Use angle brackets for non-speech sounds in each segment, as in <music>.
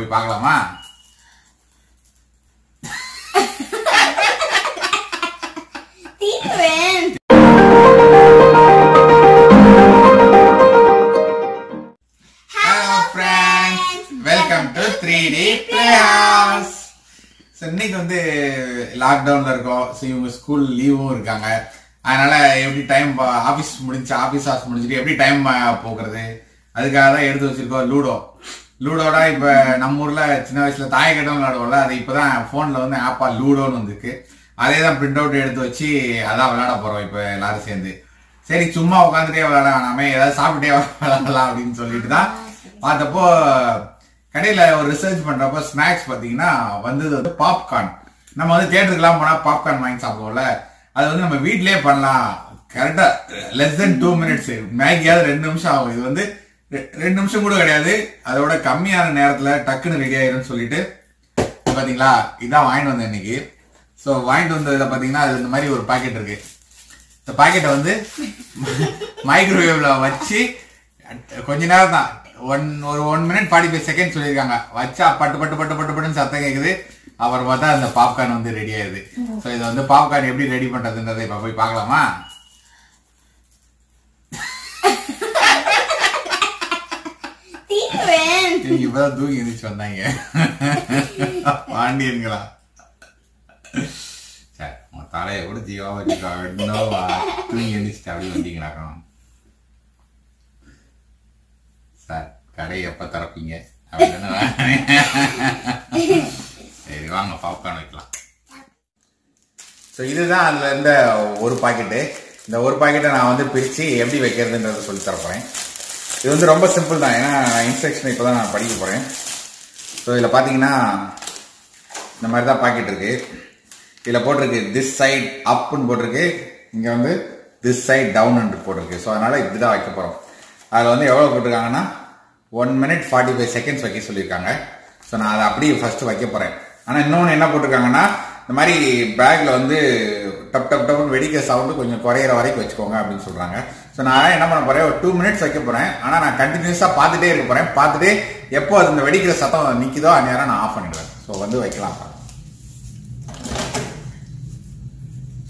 போய் பார்க்கலாமா? Welcome to three D playhouse so இன்னைக்கு வந்து லாக்டவுன்ல இருக்கோம். ஸோ இவங்க ஸ்கூல் லீவும் இருக்காங்க. அதனால எப்படி டைம் ஆஃபீஸ் முடிஞ்சு ஆஃபீஸ் ஹார்ஸ் முடிஞ்சுட்டு எப்படி டைம் போக்குறது? அதுக்காக தான் எடுத்து வச்சிருக்கோம் லூடோ லூடோட இப்போ நம்ம ஊர்ல சின்ன வயசுல தாயக்கட்டம் விளையாடுவோம்ல அது இப்போதான் ஃபோனில் வந்து ஆப்பா லூடோன்னு வந்திருக்கு. அதே தான் பிரிண்ட் அவுட் எடுத்து வச்சு அதான் விளையாட போறோம் இப்போ எல்லாரும் சேர்ந்து. சரி சும்மா உட்காந்துட்டே விளையாட வேணாமே ஏதாவது சாப்பிட்டே விளையாடலாம் அப்படின்னு சொல்லிட்டு தான் பார்த்தப்போ கடையில ஒரு ரிசர்ச் பண்றப்போ ஸ்நாக்ஸ் பாத்தீங்கன்னா வந்தது வந்து பாப்கார்ன் நம்ம வந்து தேட்டருக்குலாம் போனா பாப்கார்ன் வாங்கி சாப்பிடுவோம்ல அது வந்து நம்ம வீட்லயே பண்ணலாம். கரெக்டா லெஸ் தென் டூ மினிட்ஸ் மேகியாவது ரெண்டு நிமிஷம் ஆகும். இது வந்து ரெண்டு நிமிஷம் கூட கிடையாது. அதோட கம்மியான நேரத்தில் டக்குன்னு ரெடி ஆயிரும்னு சொல்லிட்டு பார்த்தீங்களா இதான் வாங்கிட்டு வந்தேன் இன்னைக்கு. ஸோ வாங்கிட்டு வந்ததில் பார்த்தீங்கன்னா அது இந்த மாதிரி ஒரு பாக்கெட் இருக்கு. இந்த பாக்கெட்டை வந்து <laughs> மைக்ரோவேவ்ல வச்சு கொஞ்ச நேரம் தான். ஒன் ஒரு one minute forty five second சொல்லியிருக்காங்க. வச்சா பட்டு பட்டு பட்டு பட்டு பட்டுன்னு சத்தம் கேட்குது அப்புறம் பார்த்தா அந்த பாப்கார்ன் வந்து ரெடி ஆயிடுது ஸோ இதை வந்து பாப்கார்ன் எப்படி ரெடி பண்ணுறதுன்றதை இப்போ போய் பார்க்கலாமா? நீங்க இப்பதான் தூங்கி எந்திரிச்சு வந்தாங்க. பாண்டியன்களா. சரி உங்க தலையை கூட ஜீவா வச்சுக்கா என்னவா தூங்கி எந்திரிச்சிட்டு அப்படியே வந்தீங்களாக்கணும் சார் கடையை எப்ப திறப்பீங்க? அப்படின்னு சரி வாங்க பாப்கார்ன் வைக்கலாம். ஸோ இதுதான் அதில் இருந்த ஒரு பாக்கெட்டு. இந்த ஒரு பாக்கெட்டை நான் வந்து பிரிச்சு எப்படி வைக்கிறதுன்றதை சொல்லி தரப்போகிறேன் இது வந்து ரொம்ப சிம்பிள் தான். ஏன்னா இன்ஸ்ட்ரக்ஷன் இப்போ தான் நான் படிக்க போகிறேன் ஸோ இதில் பார்த்தீங்கன்னா இந்த மாதிரி தான் பாக்கெட் இருக்கு. இதில் போட்டிருக்கு திஸ் சைட் அப்புன்னு போட்டிருக்கு. இங்கே வந்து திஸ் சைட் டவுன் போட்டிருக்கு. ஸோ அதனால் இப்படி தான் வைக்க போகிறோம் அதில் வந்து எவ்வளோ போட்டிருக்காங்கன்னா one minute forty five seconds வைக்க சொல்லியிருக்காங்க. ஸோ நான் அதை அப்படியே ஃபஸ்ட்டு வைக்க போகிறேன் ஆனால் இன்னொன்று என்ன போட்டிருக்காங்கன்னா இந்த மாதிரி பேக்கில் வந்து டப் டப் டப்னு வெடிக்கிற சவுண்டு கொஞ்சம் குறையிற வரைக்கும் வச்சுக்கோங்க அப்படின்னு சொல்கிறாங்க ஸோ நான் என்ன பண்ண போகிறேன் ஒரு டூ மினிட்ஸ் வைக்க போகிறேன் ஆனால் நான் கண்டினியூஸாக பார்த்துட்டே இருக்க போகிறேன் பார்த்துட்டு எப்போ அது இந்த வெடிக்கிற சத்தம் நிற்கிதோ அந்நேரம் நான் ஆஃப் பண்ணிடுவேன். ஸோ வந்து வைக்கலாம்.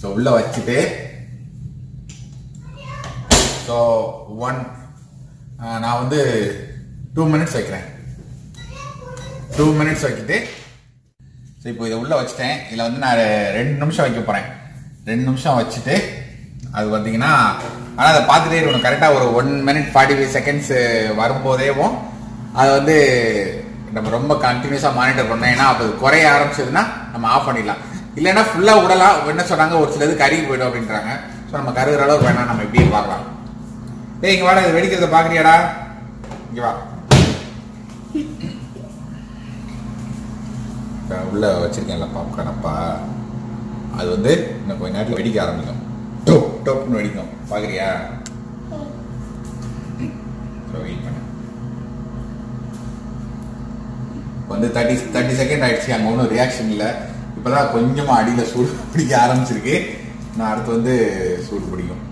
ஸோ உள்ளே வச்சுட்டு ஸோ ஒன் நான் வந்து டூ மினிட்ஸ் வைக்கிறேன். டூ மினிட்ஸ் வைக்கிட்டு ஸோ இப்போ இதை உள்ளே வச்சுட்டேன். இதில் வந்து நான் ரெண்டு நிமிஷம் வைக்க போகிறேன் ரெண்டு நிமிஷம் வச்சுட்டு அது பார்த்தீங்கன்னா ஆனால் அதை பார்த்துட்டே இருக்கணும். கரெக்டாக ஒரு one minute forty five seconds வரும்போதேவும் அதை வந்து நம்ம ரொம்ப கண்டினியூஸாக மானிட்டர் பண்ணோம் ஏன்னா அப்போ குறைய ஆரம்பிச்சதுன்னா நம்ம ஆஃப் பண்ணிடலாம். இல்லைன்னா ஃபுல்லாக விடலாம் என்ன சொன்னாங்க ஒரு சிலது கருகி போயிடும் அப்படின்றாங்க. ஸோ நம்ம கருகிற அளவுக்கு வேணாம் நம்ம இப்படியே பார்க்கலாம். டேய் இங்கே வாடா இது வெடிக்கிறத பார்க்குறியாடா இங்கே வா. இப்ப உள்ள வச்சிருக்கேன்ல பாப்கார்ன் அப்பா. அது வந்து இன்னும் கொஞ்ச நேரத்தில் வெடிக்க ஆரம்பிக்கும். டொப் டொப்னு வெடிக்கும். பாக்குறியா? வெயிட் பண்ணு. வந்து தேர்ட்டி தேர்ட்டி செகண்ட் ஆயிடுச்சு. அங்கே ஒன்றும் ரியாக்ஷன் இல்லை. இப்போதான் கொஞ்சமா அடியில் சூடு பிடிக்க ஆரம்பிச்சிருக்கு. நான் அடுத்து வந்து சூடு பிடிக்கும்.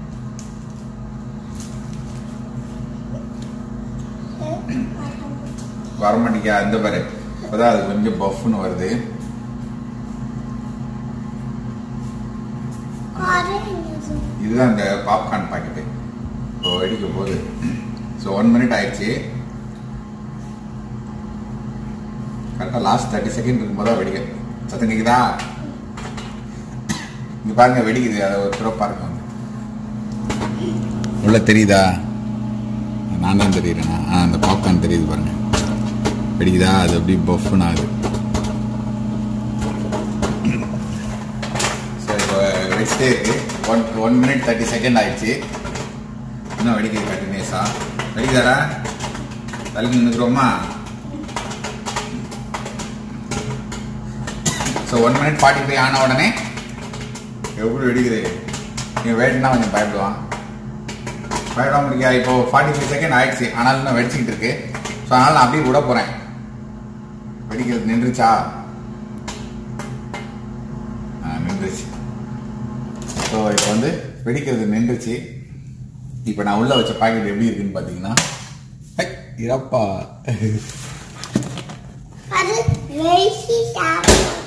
வரமாட்டேங்க அந்த பாரு. இப்போதான் அது கொஞ்சம் பஃப்னு வருது. இதுதான் இந்த பாப்கார்ன் பாக்கெட்டு இப்போ வெடிக்க போகுது ஸோ ஒன் மினிட் ஆயிடுச்சு. கரெக்டாக லாஸ்ட் தேர்ட்டி செகண்ட் இருக்கும்போது தான் வெடிக்க சத்தம் கேக்குதா? இங்கே பாருங்க வெடிக்குது. அதை ஒரு தடவை பாருங்க. உள்ள தெரியுதா? நான் தான் தெரியுறேனா? ஆ அந்த பாப்கார்ன் தெரியுது பாருங்க. வெடிக்குதா? அது அப்படி பஃப்னு ஆகுது ஸோ இப்போ வெடிச்சிட்டே one one minute thirty second ஆயிடுச்சு. இன்னும் வெடிக்குது கண்டினியூஸா வெடிக்குதாடா? தள்ளி நின்றுக்கிறோமா so one minute forty five ஆன உடனே எப்படி வெடிக்குது? நீங்கள் வேட்டுனா கொஞ்சம் பயப்படுவான் பயப்படாம இருக்கியா? இப்போ ஃபார்ட்டி ஃபைவ் செகண்ட் ஆயிடுச்சு. ஆனால் இன்னும் வெடிச்சிக்கிட்டு இருக்கு. ஸோ அதனால் நான் அப்படியே விட போகிறேன் வெடிக்கிறது நின்றுச்சா? ஆ, நின்றுச்சு. ஸோ இப்போ வந்து வெடிக்கிறது நின்றுச்சு. இப்போ நான் உள்ள வச்ச பாக்கெட் எப்படி இருக்குன்னு பார்த்தீங்கன்னா இறப்பா.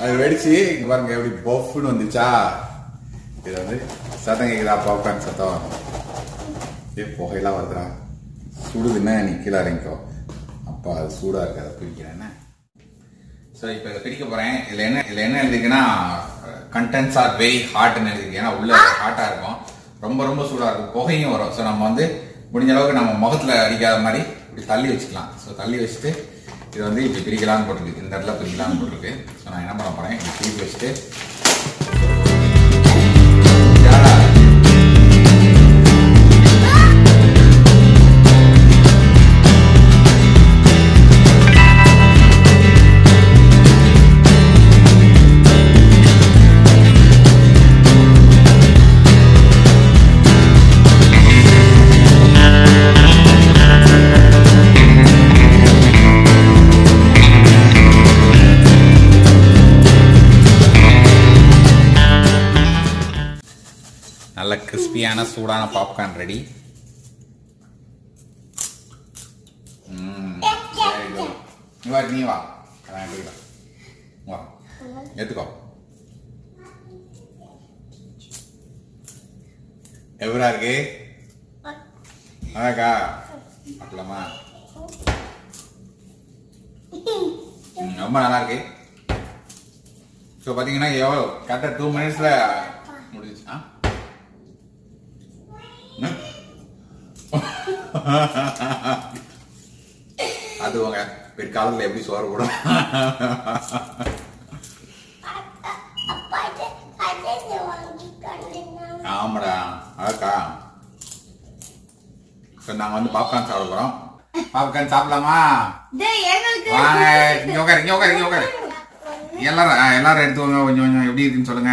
அது வெடிச்சு இங்க பாருங்க எப்படி பஃப்னு வந்துச்சா. இது வந்து சத்தம் கேக்குதா? பாப்கார்ன் சத்தம். ஏ புகையெல்லாம் வருதுடா. சுடுதுன்னா நீ கீழே இறங்கிக்கோ. அப்பா அது சூடா இருக்கு அதை பிரிக்கிறேன் ஸோ இப்போ இதை பிரிக்க போறேன். இதுல என்ன இதுல என்ன எழுதிருக்குன்னா கண்டென்ட்ஸ் ஆர் வெரி ஹாட்னு எழுதிருக்கு ஏன்னா உள்ள ஹாட்டா இருக்கும். ரொம்ப ரொம்ப சூடா இருக்கும். புகையும் வரும். ஸோ நம்ம வந்து முடிஞ்ச அளவுக்கு நம்ம முகத்துல அடிக்காத மாதிரி இப்படி தள்ளி வச்சுக்கலாம். ஸோ தள்ளி வச்சுட்டு இது வந்து இப்படி பிரிக்கலாம்னு போட்டிருக்கு. இந்த இடத்துல பிரிக்கலாம்னு போட்டிருக்கு. ஸோ நான் என்ன பண்ண போறேன்? இப்படி திருப்பி வச்சுட்டு நல்ல கிறிஸ்பியான சூடான பாப்கார்ன் ரெடி நீ வா நீ வா அதான் எடுத்துக்கலாம் வா எடுத்துக்கோ எப்படா இருக்கு அதாக்கா பார்க்கலாமா ம், ரொம்ப நல்லா இருக்கு ஸோ பார்த்தீங்கன்னா எவ்வளோ கரெக்டாக டூ மினிட்ஸில் முடிஞ்சிச்சு ஆ ம்? <laughs> அது உங்க பிற்காலத்தில் எப்படி சோறு போடும்? ஆமாடா அக்கா ஸோ நாங்கள் வந்து பாப்கார்ன் சாப்பிட போகிறோம் பாப்கார்ன் சாப்பிடலாமா? வாங்க இங்க உட்காரு இங்க உட்காரு இங்க உட்காரு எல்லாரும் எல்லாரும் எடுத்துக்கோங்க கொஞ்சம் கொஞ்சம் எப்படி இருக்குன்னு சொல்லுங்க.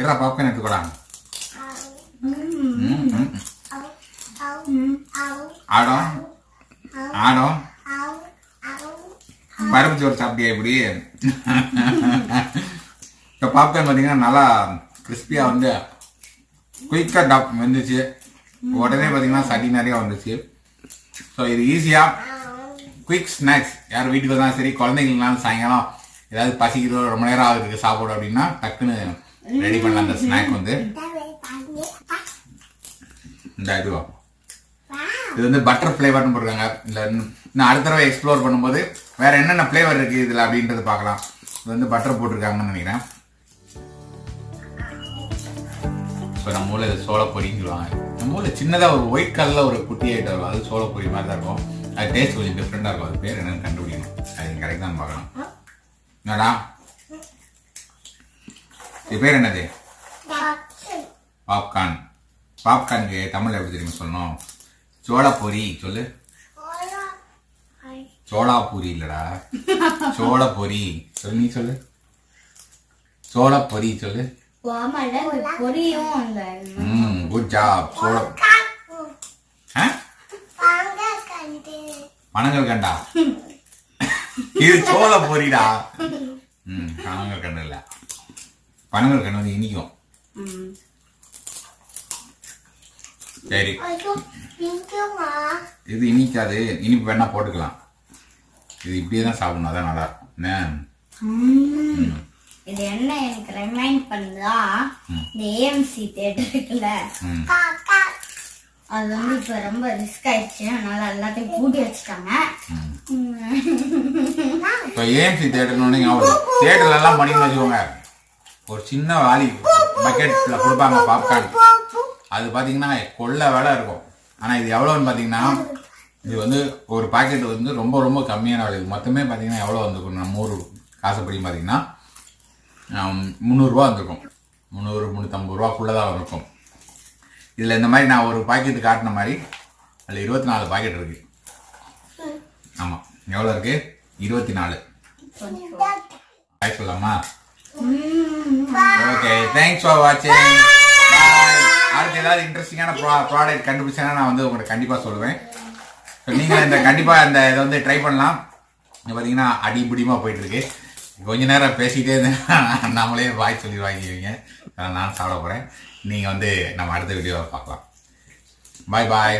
எல்லா பாப்கார்ன் எடுத்துக்கோடா. ம், ம். ஆடம் ஆடம் பருப்பு சோறு சாப்பிட்டியா இப்படி? இப்போ பாப்கார்ன் பார்த்தீங்கன்னா நல்லா கிறிஸ்பியாக வந்து குயிக்காக டாப் வந்துச்சு. உடனே பார்த்தீங்கன்னா சடி நிறையா வந்துச்சு. ஸோ இது ஈஸியாக குயிக் ஸ்நாக்ஸ் யார் வீட்டுக்கு வந்தாலும் சரி குழந்தைங்களுக்குனாலும் சாயங்காலம் ஏதாவது பசிக்கிறோ ரொம்ப நேரம் ஆகுதுக்கு சாப்பிடும் அப்படின்னா டக்குன்னு ரெடி பண்ணலாம் அந்த ஸ்நாக் வந்து. இந்த இதுவா? இது வந்து பட்டர் ஃப்ளேவர்னு போட்டிருக்காங்க. இல்லை இன்னும் அடுத்த தடவை எக்ஸ்ப்ளோர் பண்ணும்போது வேற என்னென்ன ஃப்ளேவர் இருக்கு இதில் அப்படின்றது பார்க்கலாம். இது வந்து பட்டர் போட்டிருக்காங்கன்னு நினைக்கிறேன். இப்போ நம்ம ஊரில் இது சோளப்பொரின்னு சொல்லுவாங்க. நம்ம ஊரில் சின்னதாக ஒரு ஒயிட் கலரில் ஒரு குட்டி ஐட்டம் வரும் அது சோளப்பொரி மாதிரி தான் இருக்கும். அது டேஸ்ட் கொஞ்சம் டிஃப்ரெண்டாக இருக்கும். அது பேர் என்னன்னு கண்டுபிடிக்கணும். அது கரெக்ட் தான் பார்க்கணும். என்னடா? இது பேர் என்னது? பாப்கார்ன் பாப்கார்னுக்கு தமிழ் எப்படி தெரியுமா சொல்லணும்? சோளப்பொரி சொல்லு. சோளாபூரி இல்லடா. சோளப்பொரி சொல்லு நீ சொல்லு. சோளப்பொரி சொல்லு. ம் குட் ஜாப்? பனங்கள் கண்டா? இது சோள பொரிடா ம் பனங்கள் கண்டு இல்ல. பனங்கள் கண்டு வந்து இனிக்கும். ம். சரி. இது இனிக்காது. இனிப்பு வேணா போட்டுக்கலாம். இது இப்படியே தான் சாப்பிடணும். அதான் நல்லா இருக்கும். இது என்ன எனக்கு ரிமைண்ட் பண்ணுதா? இந்த ஏஎம்சி தேட்டர் இருக்குல்ல. அது வந்து இப்ப ரொம்ப ரிஸ்க் ஆயிடுச்சு. அதனால எல்லாத்தையும் பூட்டி வச்சுட்டாங்க. இப்போ ஏஎம்சி தேட்டர்னு தேட்டர்ல எல்லாம் பண்ணிக்கணும் வச்சுக்கோங்க. ஒரு சின்ன வாளி பக்கெட்ல கொடுப்பாங்க பாப்கார்ன் அது பாத்தீங்கன்னா கொள்ள வேலை இருக்கும். ஆனா இது எவ்வளோன்னு பாத்தீங்கன்னா இது வந்து ஒரு பாக்கெட் வந்து ரொம்ப ரொம்ப கம்மியான விலை இது மொத்தமே பாத்தீங்கன்னா எவ்வளோ வந்துருக்கும்? நம்ம ஊர் காசுப்படி பாத்தீங்கன்னா ஆம், முந்நூறுரூவா வந்திருக்கும். முந்நூறு முந்நூற்றம்பது ரூபாக்குள்ளே தான் இருக்கும் இதில் இந்த மாதிரி நான் ஒரு பாக்கெட் காட்டின மாதிரி அதில் இருபத்தி நாலு பாக்கெட் இருக்கு. ஆமாம் எவ்வளோ இருக்கு? இருபத்தி நாலு சொல்லலாமா ஓகே தேங்க்ஸ் ஃபார் வாட்சிங் அடுத்து ஏதாவது இன்ட்ரெஸ்டிங்கான ப்ராடக்ட் கண்டுபிடிச்சேன்னா நான் வந்து உங்களுக்கு கண்டிப்பாக சொல்லுவேன். நீங்கள் இந்த கண்டிப்பாக இந்த இதை வந்து ட்ரை பண்ணலாம். இங்கே பார்த்தீங்கன்னா அடிபிடிமா போயிட்டு இருக்கு கொஞ்ச நேரம் பேசிக்கிட்டே இருந்தேன். <laughs> நம்மளே வாய் சொல்லி வாங்கிடுவீங்க. நான் சாப்பிட போகிறேன் நீங்கள் வந்து நம்ம அடுத்த வீடியோவை பார்க்கலாம். பாய் பாய்